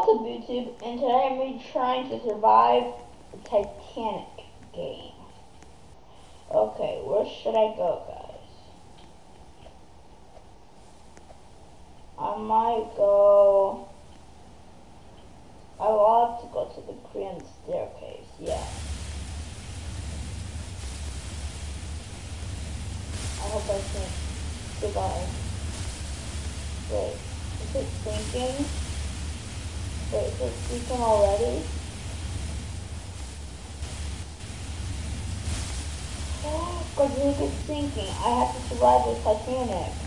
Welcome YouTube, and today I'm going to be trying to survive the Titanic game. Okay, where should I go, guys? I might go... I will have to go to the grand staircase, yeah. I hope I can survive. Wait, is it sinking? Wait, is it sinking already? God, look, it's sinking. I have to survive the Titanic.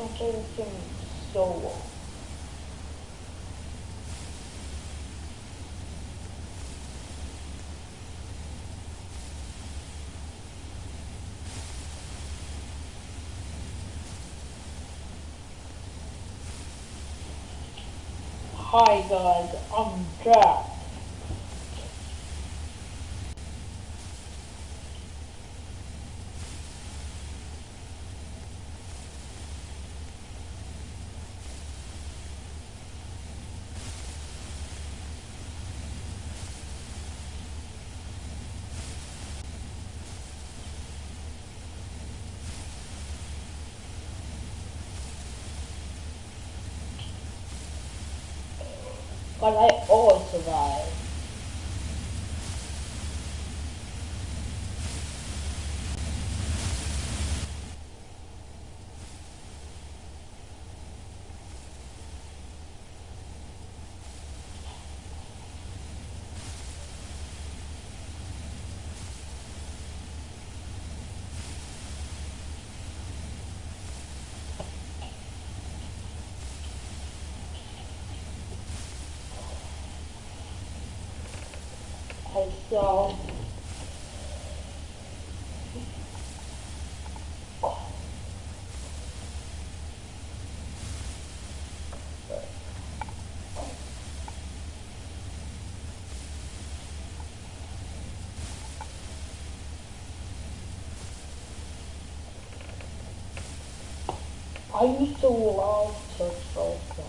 I'm thinking so long. Hi guys, I'm Jack. But I always survive. I saw I used to love to salsa.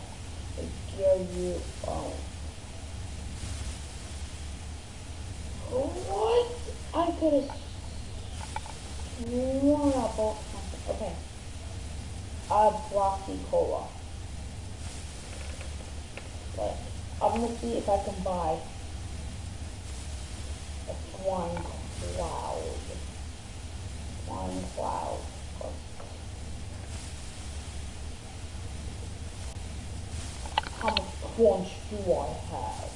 I give you um What? I could have sworn I bought something. Okay. I bought the cola. But I'm gonna see if I can buy a flying cloud. Cloud. How much crunch do I have?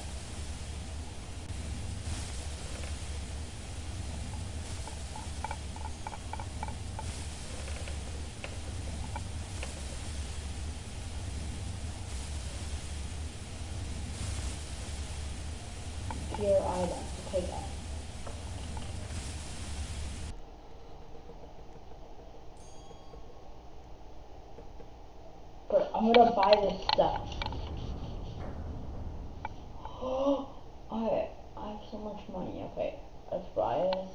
Gear item. Okay, guys. But I'm gonna buy this stuff. okay, I have so much money. Okay, let's buy this.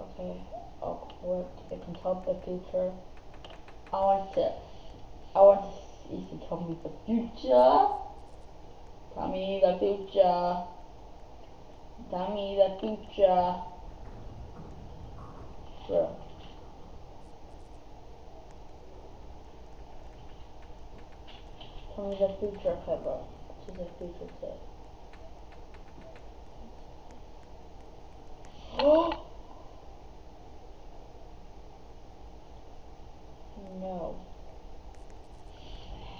Okay, oh, what? It can tell the future. I want to. I want to see if tell me the future. Tell me the future. Tell me the future. Sure. Me the bro. What does the future say? Oh! no.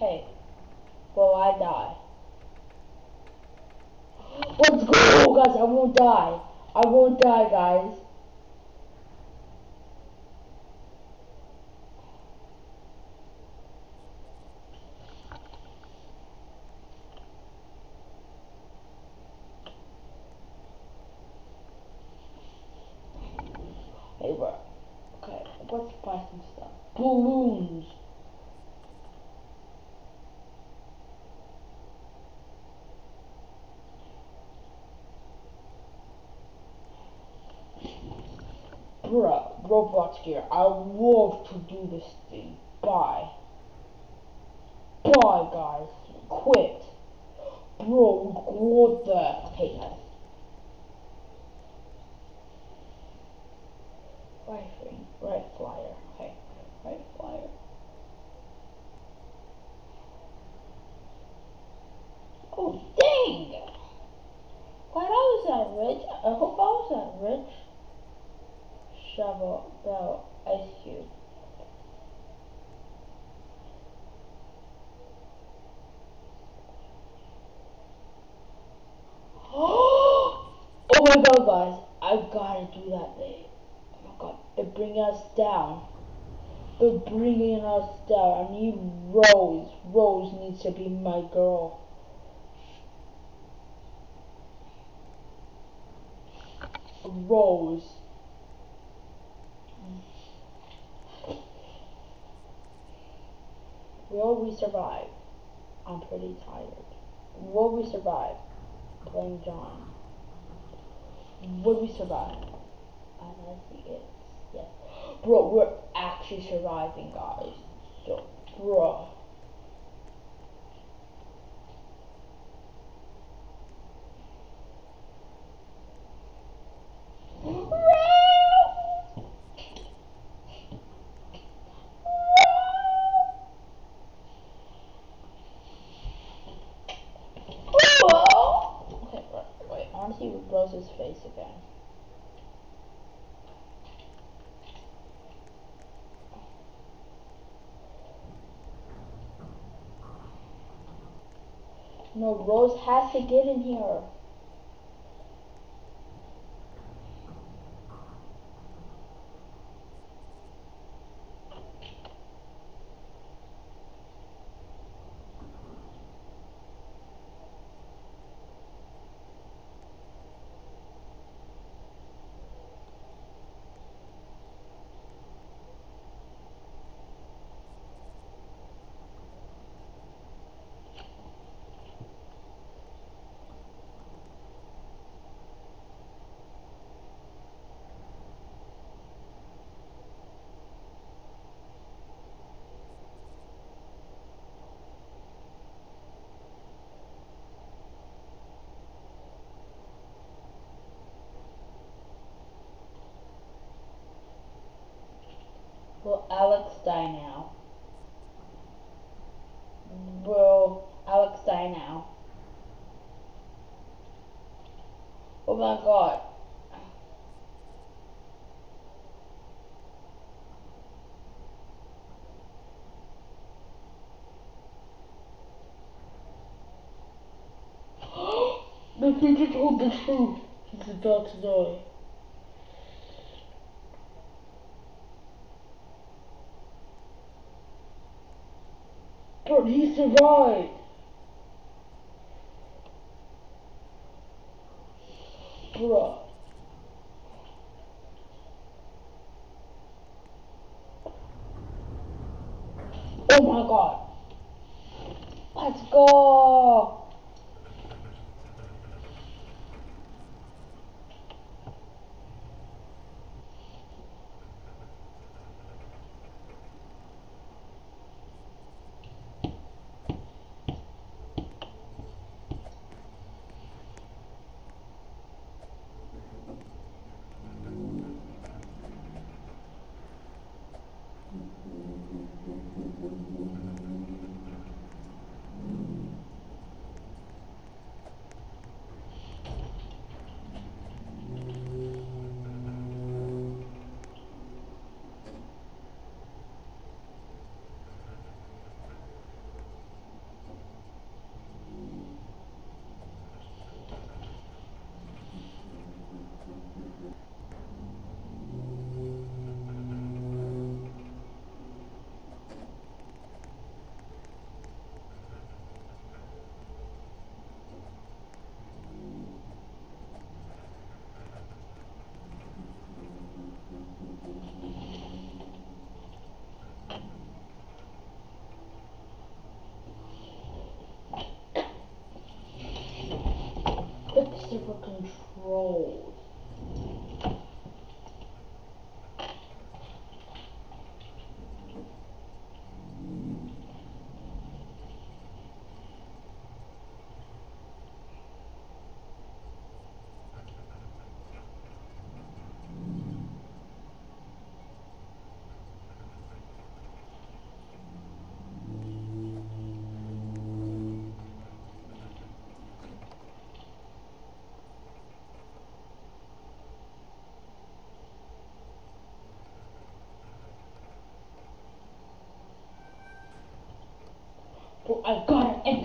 Hey, will I die? Let's go, guys. I won't die. I won't die, guys. Hey, bro. Okay, let's buy some stuff. Balloons. Bruh, Roblox gear. I love to do this thing. Bye. Bye, guys. Quit. Bro, what the? Okay, guys. Right thing. Right flyer. Okay. Right flyer. Oh, dang! Why I was that rich? I hope I was that rich shovel, bell, ice cube. oh my god, guys. I gotta do that thing. Oh my god. They're bringing us down. They're bringing us down. I need Rose. Rose needs to be my girl. Rose. Will we survive? I'm pretty tired. Will we survive? Playing John. Will we survive? I see yes. Bro, we're actually surviving, guys. So, bro. see Rose's face again. No, Rose has to get in here. Will Alex die now? Will Alex die now? Oh my god. the teacher told the truth. He's about to die. But he survived. Bruh. Oh my god. Let's go. Super controls. Bro, I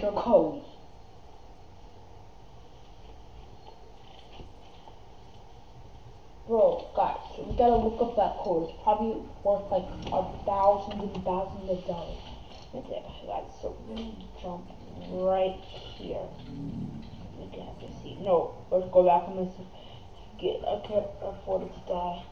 gotta code. Bro, guys, we gotta look up that code. It's probably worth like a thousands and thousands of dollars. Okay, guys, so we're gonna jump right here. We can have to see. No, let's go back on this. Get, I can't afford it to die.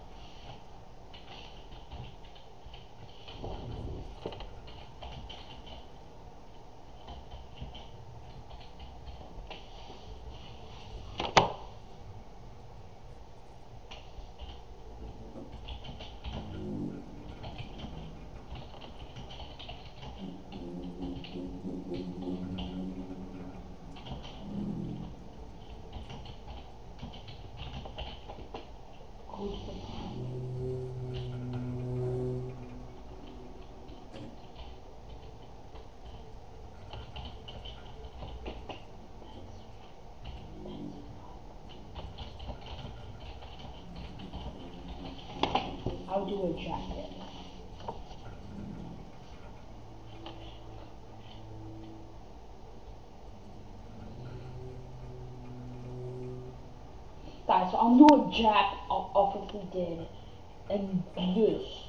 Code for I'll do a jacket. Guys, so I'm doing jack off, off of we did. And this.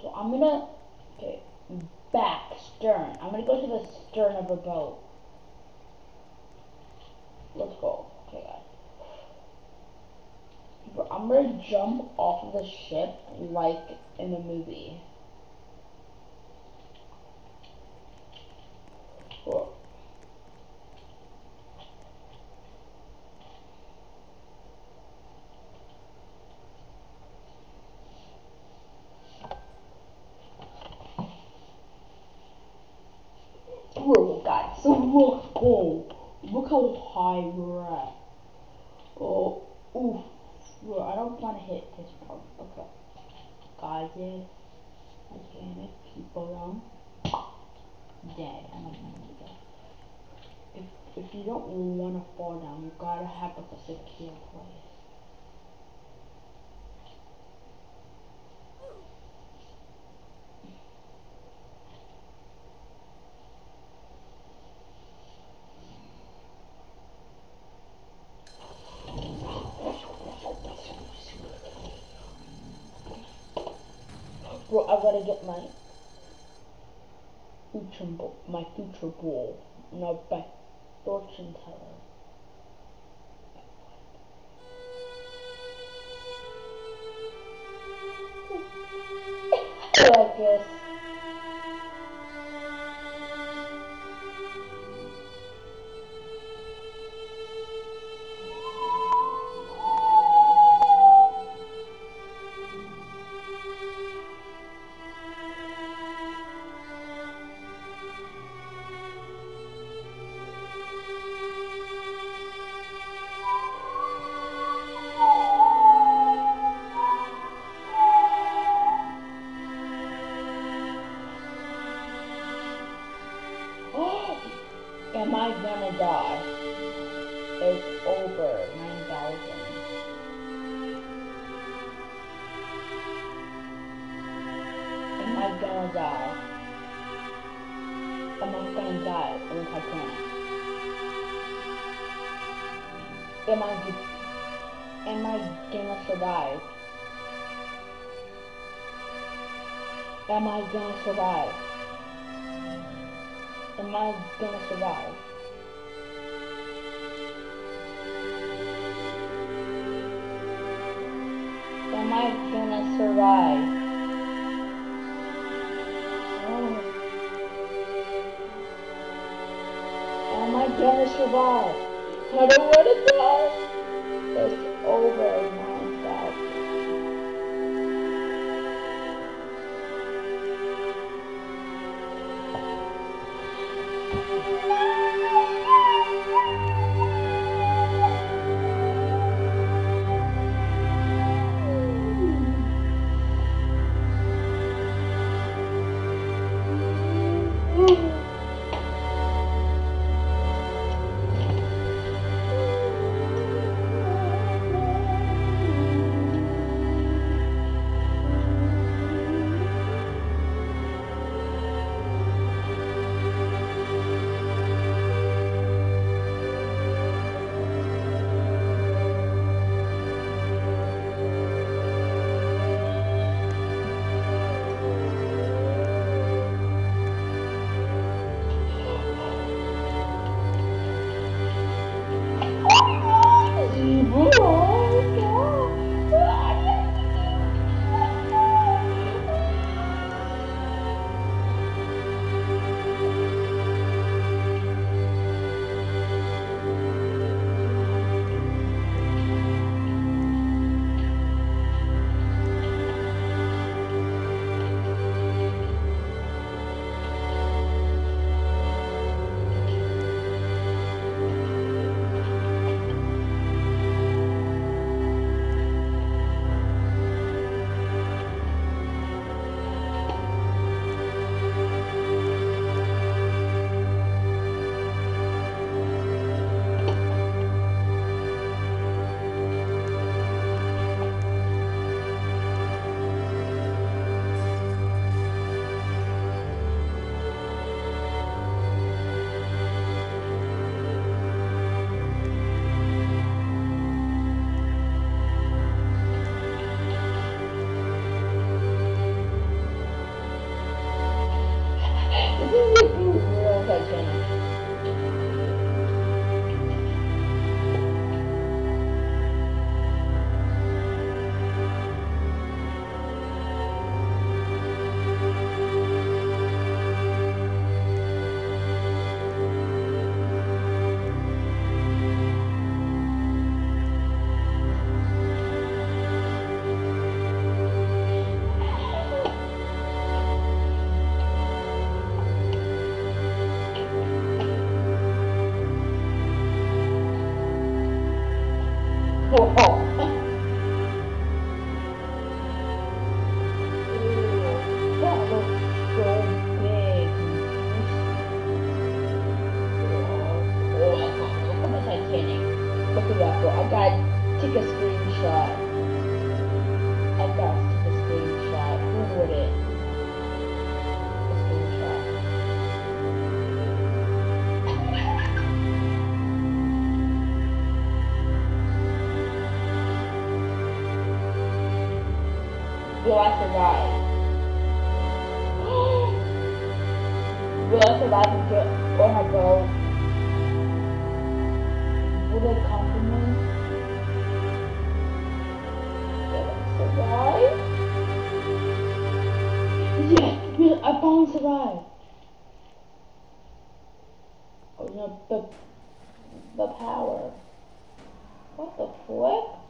So I'm gonna okay back stern. I'm gonna go to the stern of a boat. Let's go. Okay, guys. I'm gonna jump off of the ship like in a movie. Bro. Bro, guys, so look, oh, look how high we're at. Oh, oof. Bro, I don't want to hit this part. Okay. Guys, yeah. Mechanic, people on. Dead. I'm not gonna do that. If, if you don't want to fall down, you gotta have like a secure place. Bro, I gotta get my future, my future bull, no, my fortune teller. I like gonna survive? Am I gonna survive? Am I gonna survive? Am I gonna survive? I don't wanna die. It's over, 9,000. Whoa. Ooh, Will I finally survived! Oh no, the the power. What the flip?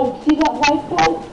Lifeboat! See that lifeboat? You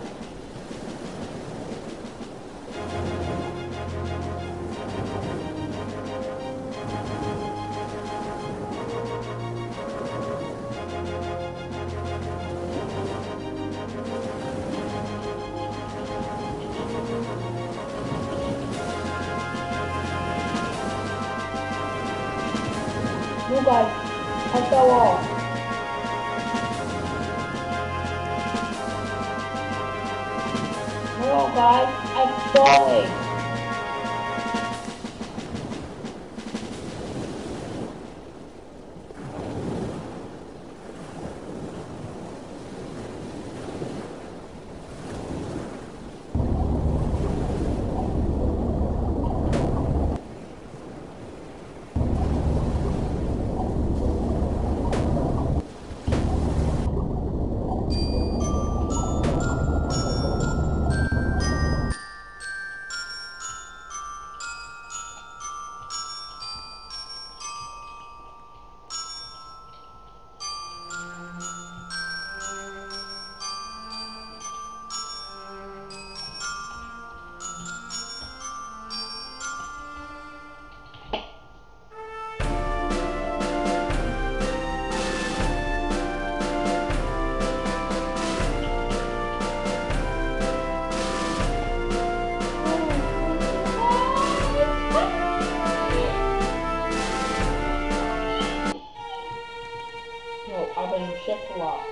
I've been in a lot.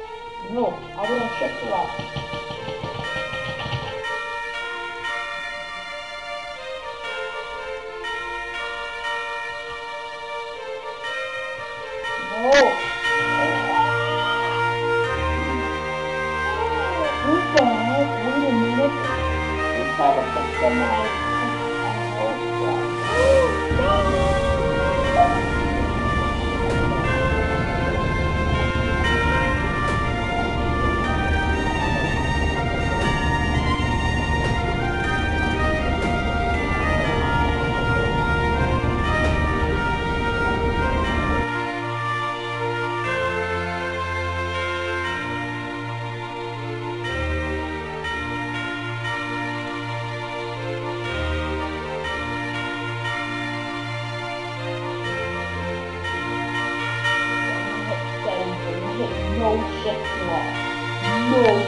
No, I've been in a lot. Oh! てもう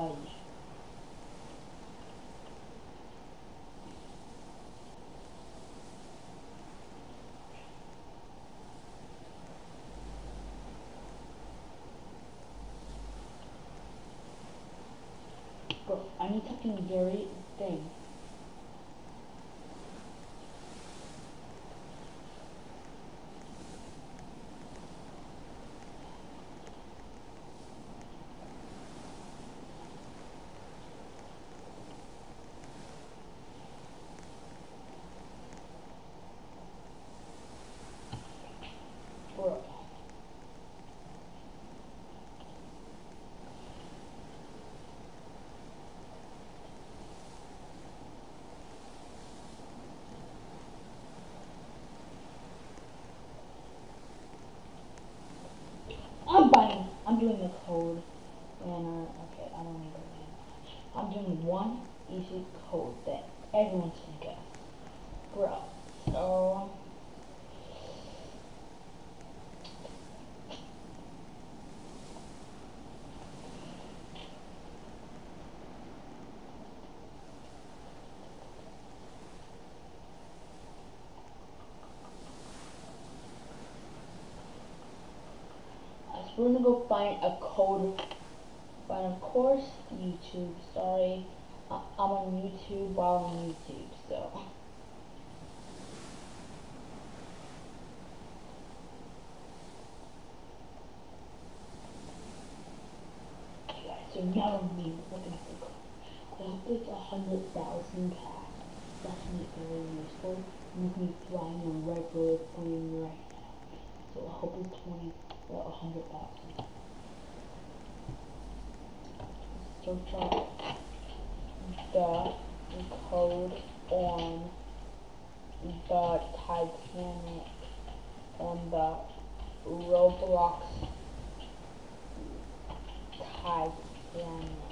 Bro, I need something very thing. Bro. I'm buying. I'm doing the code banner. Okay, I don't need a. I'm doing one easy code that everyone can guess. Bro, so we're gonna go find But of course, YouTube. Sorry, I I'm on YouTube while on YouTube, so. Okay, guys, so now me looking at the code. I it's a hundred thousand packs. That's be very useful. Gonna be flying on Red Bull plane right now. So I hope it's twenty, a hundred thousand. Search up the code on the Titanic on the Roblox Titanic.